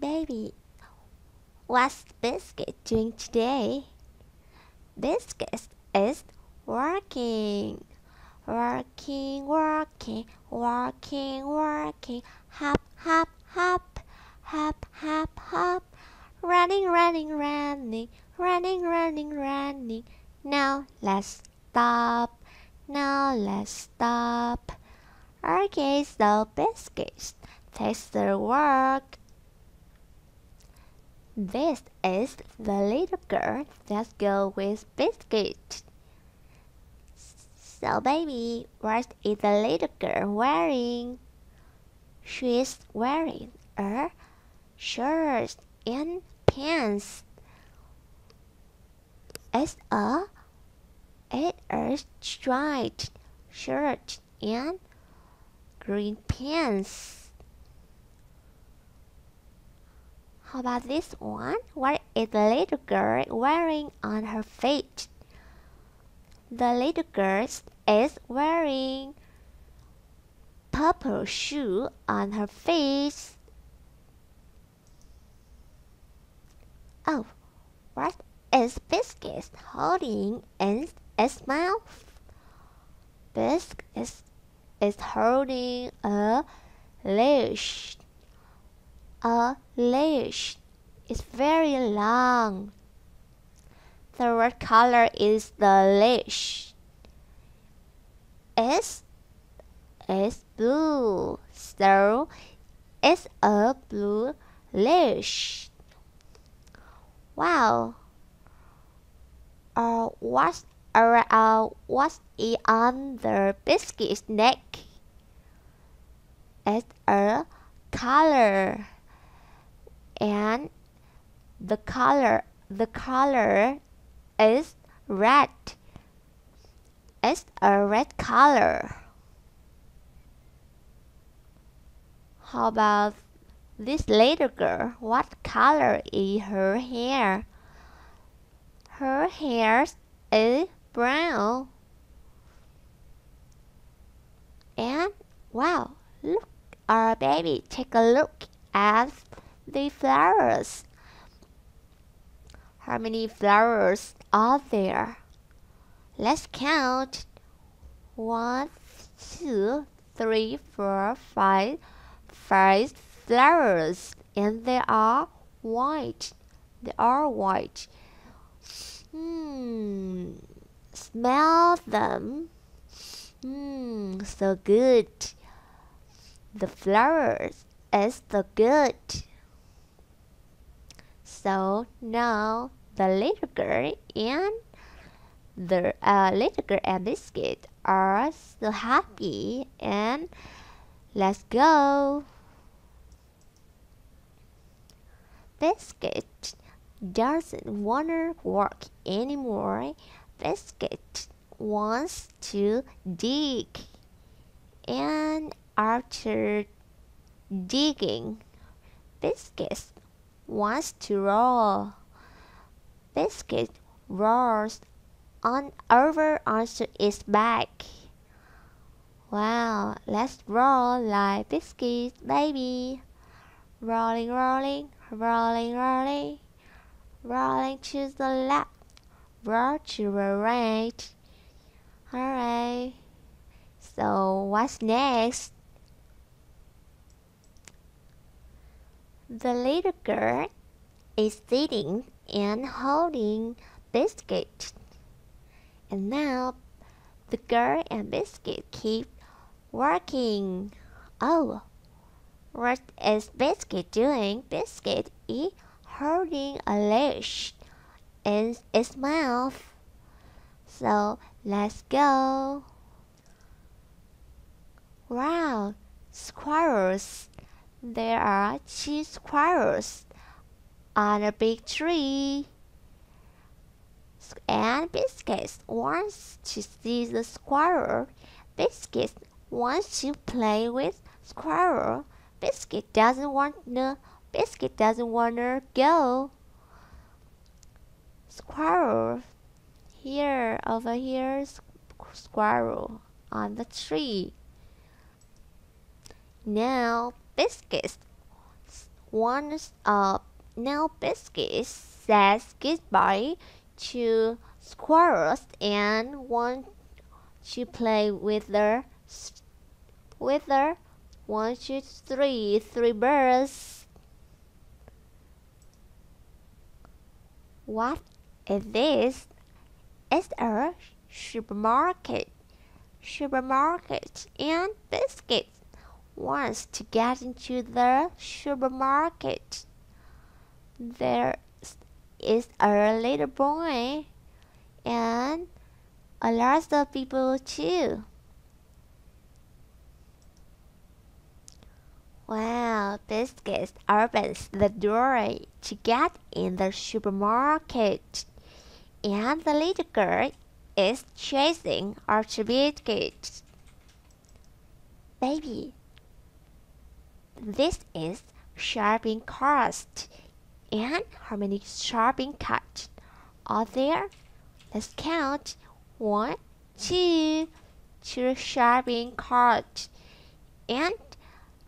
Baby, what's Biscuit doing today? Biscuit is working. Working, working, working, working. Hop, hop, hop, hop, hop, hop. Running, running, running, running, running, running. Now let's stop. Now let's stop. Okay, so Biscuit takes the work. This is the little girl that goes with Biscuit. So, baby, what is the little girl wearing? She's wearing a shirt and pants. It's a it is striped shirt and green pants. How about this one? What is the little girl wearing on her feet? The little girl is wearing purple shoe on her face. Oh, what is Biscuit holding in its mouth? Biscuit is, is holding a leash. A leash is very long. The red color is the leash. It's, it's blue, so it's a blue leash. Wow. Uh, what's uh, uh, what's it on the biscuit's neck? It's a color, and the color the color is red. It's a red color. How about this little girl? What color is her hair? Her hair is brown. And wow, look, our baby, take a look at the flowers. How many flowers are there? Let's count. One, two, three, four, five, five flowers, and they are white. They are white. Hmm. Smell them. Hmm. So good. The flowers is so good. So now the little girl and the uh, little girl and biscuit are so happy and let's go. Biscuit doesn't wanna work anymore. Biscuit wants to dig. And after digging, Biscuit wants to roll. Biscuit rolls on over onto its back. Wow, let's roll like biscuits, baby. Rolling, rolling, rolling, rolling, rolling to the left, roll to the right. Alright, so what's next? The little girl is sitting and holding Biscuit. And now the girl and Biscuit keep working. Oh, what is Biscuit doing? Biscuit is holding a leash in its mouth. So let's go. Wow, squirrels. There are two squirrels on a big tree. And Biscuit wants to see the squirrel. Biscuit wants to play with squirrel. Biscuit doesn't want to. Biscuit doesn't want to go. Squirrel. Here, over here, squirrel on the tree. Now Biscuit Once uh, now Biscuit says goodbye to squirrels and want to play with the with the one, two, three, three birds. What is this? It's a supermarket. Supermarket and biscuits wants to get into the supermarket. There is a little boy and a lot of people too. Wow, Biscuits opens the door to get in the supermarket. And the little girl is chasing after Biscuits. Baby, this is shopping cart. And how many shopping carts are there? Let's count. One, two, two shopping carts. And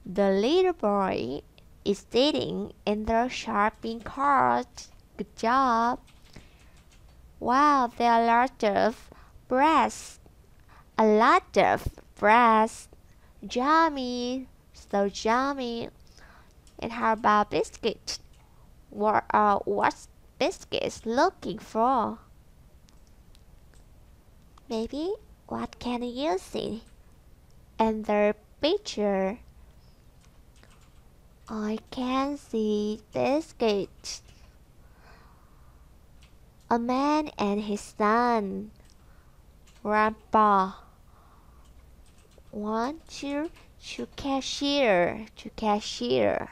the little boy is sitting in the shopping cart. Good job. Wow, there are a lot of breasts. A lot of breasts. Yummy. So yummy. And how about biscuit? What uh, what biscuits looking for? Maybe what can you see? in the picture? I can see biscuits. A man and his son. Grandpa. One, two, to cashier, to cashier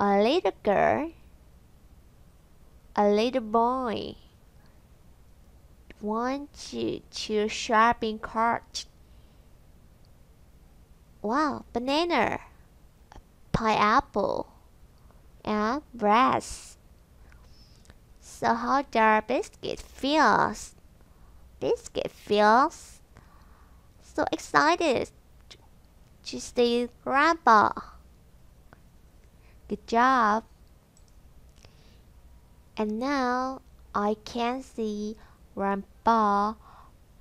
a little girl, a little boy, one, two, two shopping cart. Wow, banana, pineapple, and brass. So how does biscuit feels? Biscuit feels so excited to see grandpa. Good job. And now I can see Grandpa,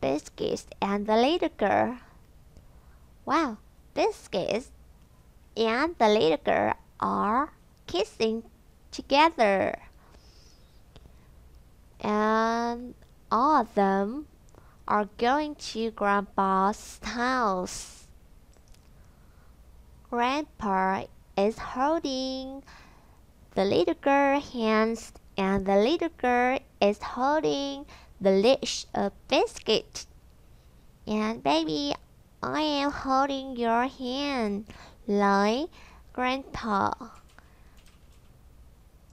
Biscuits, and the little girl. Wow, Biscuits and the little girl are kissing together. And all of them are going to Grandpa's house. Grandpa is holding the little girl's hands and the little girl is holding the dish of biscuit. And baby, I am holding your hand like grandpa.